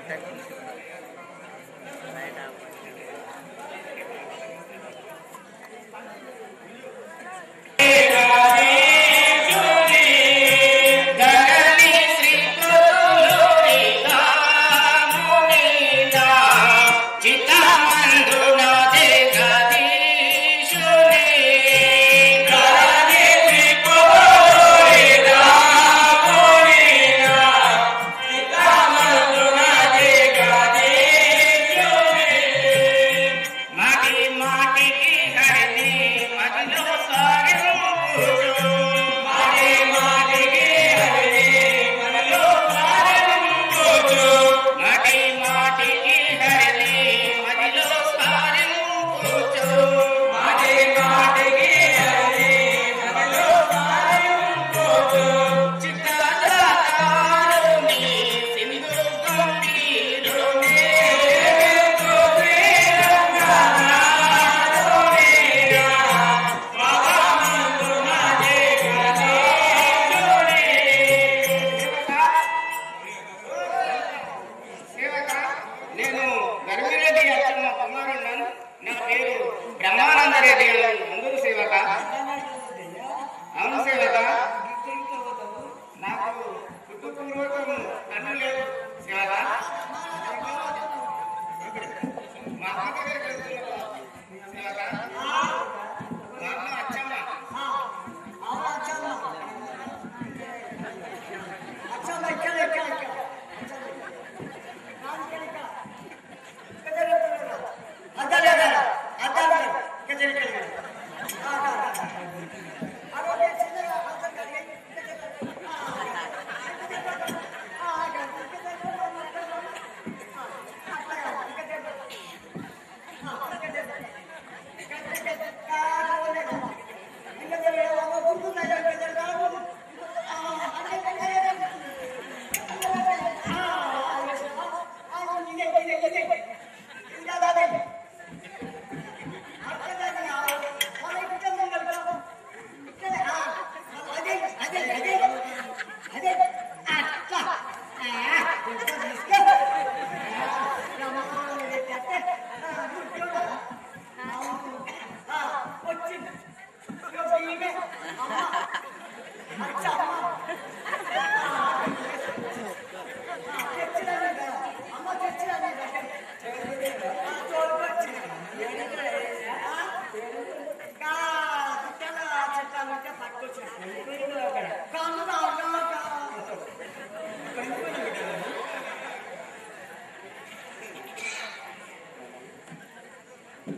attack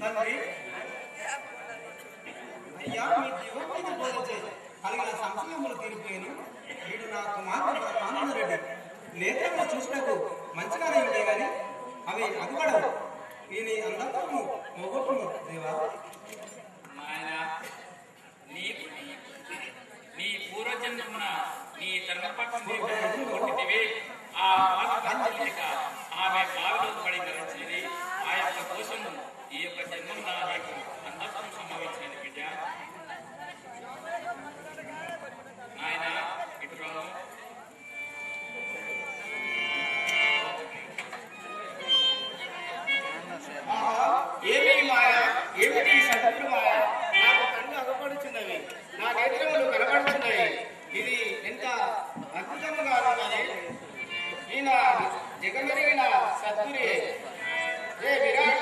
తండ్రి అయ్యా మీ జీవోపేత బోధించే కలిగిన సంశయములు తీరిపోయాను వీడు నా కుమారుడు బ్రహ్మానంద రెడ్డి నేత్రంలో చూసినకు మంచిగానే ఉండే గాని అవి అగుపడవు. వీని అందరము మొగొట్టును దేవా. నీ నీ పూర్వజన్మమున నీ ధర్మపక్షి కొట్టితివి. ఆ పాప ఆమె బావిలో పడి మరణించినది ఆ యొక్క దోషము ఈ యొక్క జన్మం నాకు అందత్వం సంభవించినది బిడ్డ. ఆయన ఇటు ఏమి మాయ? ఏమిటి శత్రు మాయ? నాకు కన్ను అగపడుచున్నవి. నా నేత్రములు కనబడుతున్నాయి. ఇది ఎంత అద్భుతముగా ఉన్నది. ఈయన జగమెరిగిన సద్గురి ఏ విరాట్.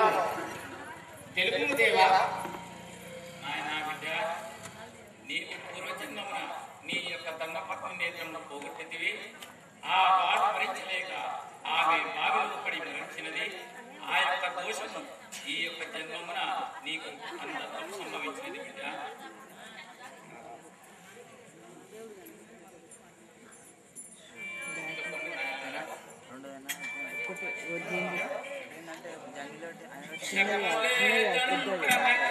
తెలుగు దేవా. నాయనా బిడ్డ నీకు పూర్వజన్మమున నీ యొక్క దండపత్ని నేత్రమున పోగొట్టితివి ఆ బాధ భరించలేక ఆమె బావిలో పడి మరణించినది. ఆ యొక్క దోషము ఈ యొక్క జన్మమున నీకు అంధత్వం సంభవించినది బిడ్డ. Okay, Thank you.